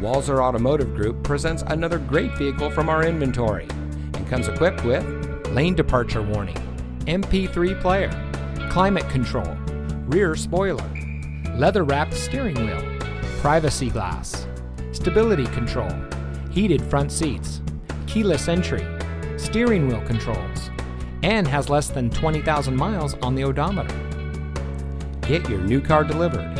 Walser Automotive Group presents another great vehicle from our inventory and comes equipped with lane departure warning, MP3 player, climate control, rear spoiler, leather wrapped steering wheel, privacy glass, stability control, heated front seats, keyless entry, steering wheel controls, and has less than 20,000 miles on the odometer. Get your new car delivered.